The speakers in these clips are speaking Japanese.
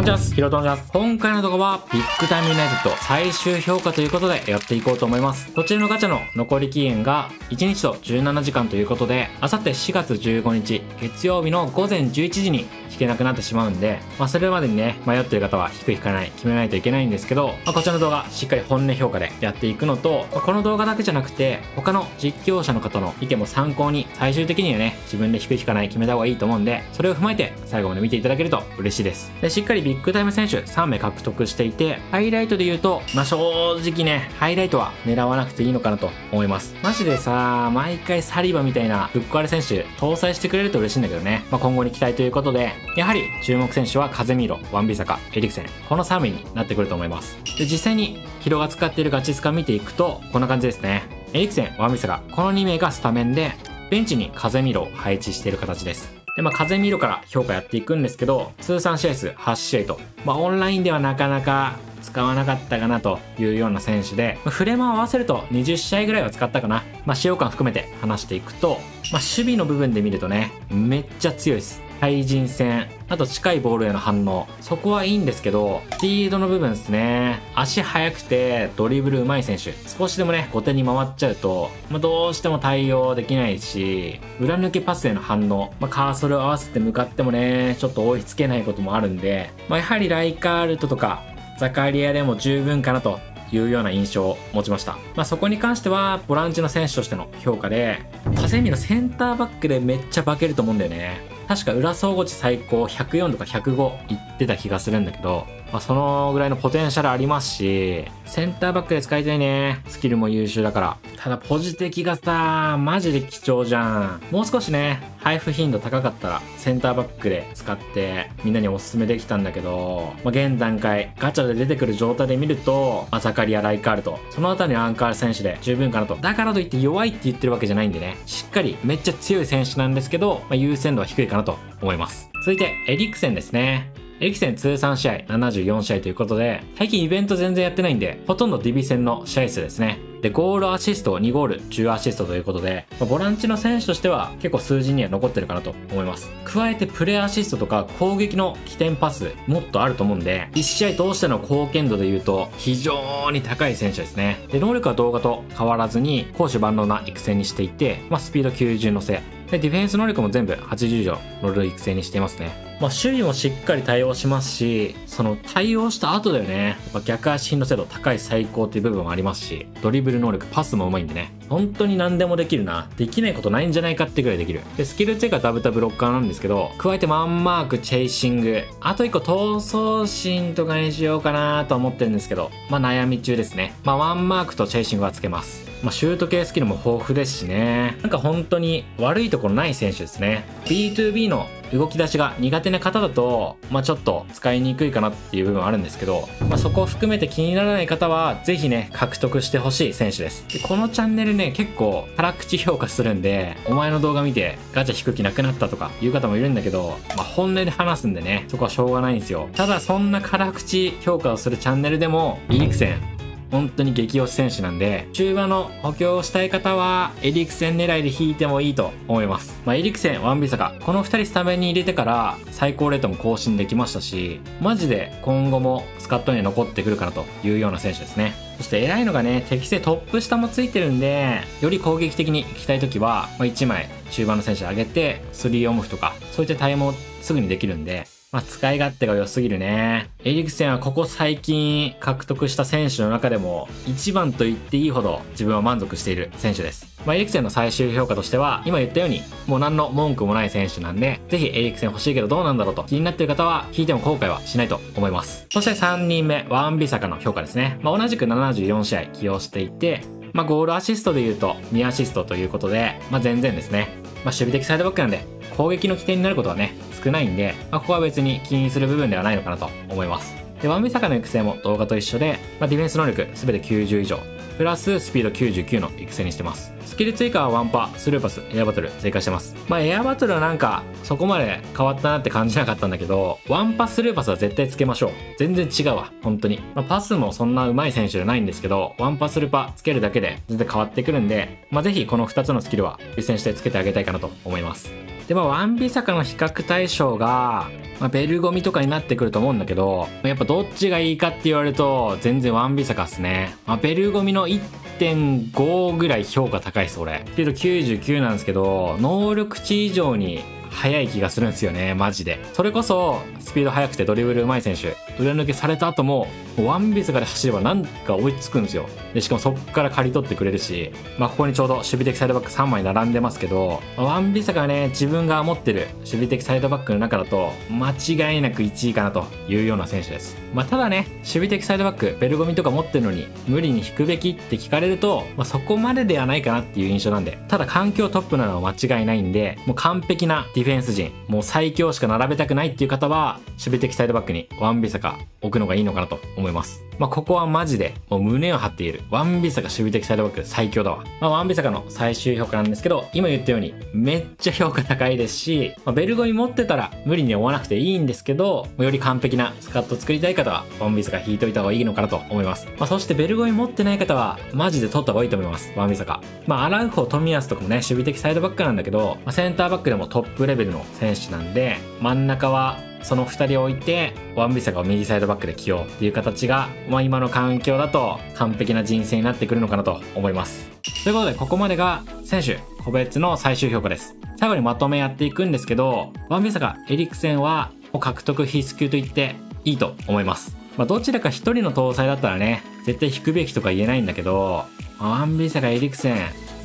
こんにちは、ヒロトンです。今回の動画は、ビッグタイムユナイテッド最終評価ということでやっていこうと思います。こちらのガチャの残り期限が1日と17時間ということで、あさって4月15日、月曜日の午前11時に引けなくなってしまうんで、まあそれまでにね、迷ってる方は引く引かない決めないといけないんですけど、まあ、こちらの動画しっかり本音評価でやっていくのと、まあこの動画だけじゃなくて、他の実況者の方の意見も参考に、最終的にはね、自分で引く引かない決めた方がいいと思うんで、それを踏まえて最後まで見ていただけると嬉しいです。で、しっかりビッグタイム選手3名獲得していて、ハイライトで言うと、まあ正直ね、ハイライトは狙わなくていいのかなと思います。マジでさ、毎回サリバみたいなぶっ壊れ選手搭載してくれると嬉しいんだけどね。まあ今後に期待ということで、やはり注目選手は風見ろ、ワンビサカ、エリクセン、この3名になってくると思います。で、実際にヒロが使っているガチスカ見ていくと、こんな感じですね。エリクセン、ワンビサカ、この2名がスタメンで、ベンチに風見ろを配置している形です。で、まあ、風見ろから評価やっていくんですけど、通算試合数8試合と、まあ、オンラインではなかなか使わなかったかなというような選手で、まあ、フレマを合わせると20試合ぐらいは使ったかな。まあ、使用感含めて話していくと、まあ、守備の部分で見るとね、めっちゃ強いです。対人戦、あと近いボールへの反応。そこはいいんですけど、スピードの部分ですね。足速くてドリブル上手い選手。少しでもね、後手に回っちゃうと、まあ、どうしても対応できないし、裏抜けパスへの反応。まあ、カーソルを合わせて向かってもね、ちょっと追いつけないこともあるんで、まあ、やはりライカールトとか、ザカリアでも十分かなというような印象を持ちました。まあ、そこに関しては、ボランチの選手としての評価で、風見のセンターバックでめっちゃ化けると思うんだよね。確か裏総合値最高104とか105いってた気がするんだけど、まあ、そのぐらいのポテンシャルありますし、センターバックで使いたいね。スキルも優秀だから。ただポジ的がさ、マジで貴重じゃん。もう少しね、配布頻度高かったら、センターバックで使って、みんなにおすすめできたんだけど、まあ、現段階、ガチャで出てくる状態で見ると、まあ、ザカリア・ライカールト、そのあたりのアンカール選手で十分かなと。だからといって弱いって言ってるわけじゃないんでね、しっかりめっちゃ強い選手なんですけど、まあ、優先度は低いかなと思います。続いて、エリクセンですね。エリクセン通算試合74試合ということで、最近イベント全然やってないんで、ほとんどディビ戦の試合数ですね。で、ゴールアシスト2ゴール10アシストということで、まボランチの選手としては結構数字には残ってるかなと思います。加えてプレーアシストとか攻撃の起点パスもっとあると思うんで、1試合通しての貢献度で言うと非常に高い選手ですね。で、能力は動画と変わらずに攻守万能な育成にしていて、まあ、スピード90乗せ。で、ディフェンス能力も全部80以上乗る育成にしていますね。まあ、守備もしっかり対応しますし、その対応した後だよね。やっぱ逆足の精度高い最高っていう部分もありますし、ドリブル能力、パスもうまいんでね。本当に何でもできるな。できないことないんじゃないかってぐらいできる。で、スキル追加ダブタブロッカーなんですけど、加えてマンマーク、チェイシング、あと一個闘争心とかにしようかなと思ってるんですけど、まあ悩み中ですね。まあワンマークとチェイシングはつけます。まあシュート系スキルも豊富ですしね。なんか本当に悪いところない選手ですね。B2B の動き出しが苦手な方だと、まあちょっと使いにくいかなっていう部分はあるんですけど、まあそこを含めて気にならない方は、ぜひね、獲得してほしい選手です。で、このチャンネルね、結構辛口評価するんで、お前の動画見てガチャ引く気なくなったとかいう方もいるんだけど、まあ本音で話すんでね、そこはしょうがないんですよ。ただそんな辛口評価をするチャンネルでも、イリクセン、本当に激推し選手なんで、中盤の補強をしたい方は、エリクセン狙いで引いてもいいと思います。まあ、エリクセン、ワンビサカ、この二人スタメンに入れてから、最高レートも更新できましたし、マジで今後もスカットに残ってくるかなというような選手ですね。そして偉いのがね、適正トップ下もついてるんで、より攻撃的に行きたいときは、まあ、1枚中盤の選手上げて、3オムフとか、そういった対応もすぐにできるんで、まあ、使い勝手が良すぎるね。エリクセンはここ最近獲得した選手の中でも一番と言っていいほど自分は満足している選手です。まあ、エリクセンの最終評価としては、今言ったようにもう何の文句もない選手なんで、ぜひエリクセン欲しいけどどうなんだろうと気になっている方は引いても後悔はしないと思います。そして3人目、ワンビサカの評価ですね。まあ、同じく74試合起用していて、まあ、ゴールアシストで言うと2アシストということで、まあ、全然ですね。まあ、守備的サイドバックなんで、攻撃の起点になることはね、少ないんで、まあ、ここは別に気にする部分ではないのかなと思います。で、ワンビサカの育成も動画と一緒で、まあ、ディフェンス能力すべて90以上、プラススピード99の育成にしてます。スキル追加はワンパ、スルーパス、エアバトル追加してます。まあエアバトルはなんかそこまで変わったなって感じなかったんだけど、ワンパスルーパスは絶対つけましょう。全然違うわ、本当に。まあパスもそんな上手い選手じゃないんですけど、ワンパスルーパつけるだけで全然変わってくるんで、まあぜひこの2つのスキルは実践してつけてあげたいかなと思います。で、まあ、ワンビサカの比較対象が、まあ、ベルゴミとかになってくると思うんだけど、やっぱどっちがいいかって言われると、全然ワンビサカっすね。まあ、ベルゴミの1.5ぐらい評価高いっす、俺。っていうと99なんですけど、能力値以上に速い気がするんですよね、マジで。それこそ、スピード速くてドリブル上手い選手、裏抜けされた後も、ワンビスガで走ればなんか追いつくんですよ。で、しかもそっから刈り取ってくれるし、まあ、ここにちょうど守備的サイドバック3枚並んでますけど、ワンビスがね、自分が持ってる守備的サイドバックの中だと、間違いなく1位かなというような選手です。まあ、ただね、守備的サイドバック、ベルゴミとか持ってるのに、無理に引くべきって聞かれると、まあ、そこまでではないかなっていう印象なんで、ただ環境トップなのは間違いないんで、もう完璧なデディフェンス陣、もう最強しか並べたくないっていう方は、守備的サイドバックにワンビサか置くのがいいのかなと思います。まあ、ここはマジで、もう胸を張っている。ワンビサカ守備的サイドバック最強だわ。まあ、ワンビサカの最終評価なんですけど、今言ったように、めっちゃ評価高いですし、まあ、ベルゴミ持ってたら無理に追わなくていいんですけど、より完璧なスカット作りたい方は、ワンビサカ引いといた方がいいのかなと思います。まあ、そしてベルゴミ持ってない方は、マジで取った方がいいと思います。ワンビサカ。まあ、アラウホ、トミヤスとかもね、守備的サイドバックなんだけど、まあ、センターバックでもトップレベルの選手なんで、真ん中はその2人を置いて、ワンビサカを右サイドバックで起用っていう形が、まあ、今の環境だと完璧な人生になってくるのかなと思います。ということで、ここまでが選手個別の最終評価です。最後にまとめやっていくんですけど、ワンビサカ、エリクセンは獲得必須級と言っていいと思います。まあ、どちらか1人の搭載だったらね、絶対引くべきとか言えないんだけど、ワンビサカ、エリクセン、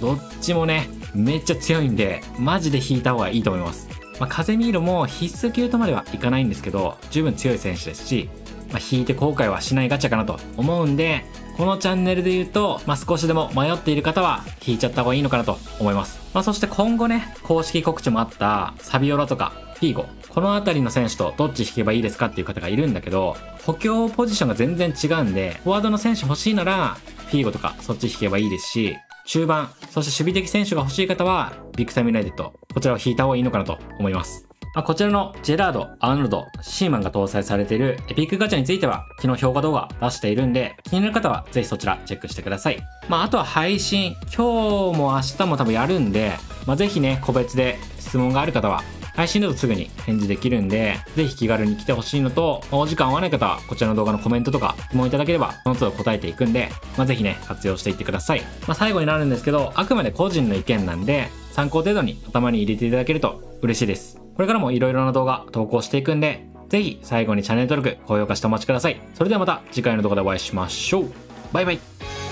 どっちもね、めっちゃ強いんで、マジで引いた方がいいと思います。まあ、カゼミーロも必須級とまではいかないんですけど、十分強い選手ですし、まあ、引いて後悔はしないガチャかなと思うんで、このチャンネルで言うと、まあ、少しでも迷っている方は引いちゃった方がいいのかなと思います。まあ、そして今後ね、公式告知もあったサビオラとかフィーゴ、この辺りの選手とどっち引けばいいですかっていう方がいるんだけど、補強ポジションが全然違うんで、フォワードの選手欲しいなら、フィーゴとかそっち引けばいいですし、中盤、そして守備的選手が欲しい方は、ビッグタイムユナイテッド、こちらを引いた方がいいのかなと思います。まあ、こちらのジェラード、アーノルド、シーマンが搭載されているエピックガチャについては、昨日評価動画出しているんで、気になる方はぜひそちらチェックしてください。まあ、あとは配信、今日も明日も多分やるんで、まあ、ぜひね、個別で質問がある方は、配信だとすぐに返事できるんで、ぜひ気軽に来てほしいのと、お時間合わない方は、こちらの動画のコメントとか質問いただければ、その都度答えていくんで、まあ、ぜひね、活用していってください。まあ、最後になるんですけど、あくまで個人の意見なんで、参考程度に頭に入れていただけると嬉しいです。これからも色々な動画投稿していくんで、ぜひ最後にチャンネル登録、高評価してお待ちください。それではまた次回の動画でお会いしましょう。バイバイ。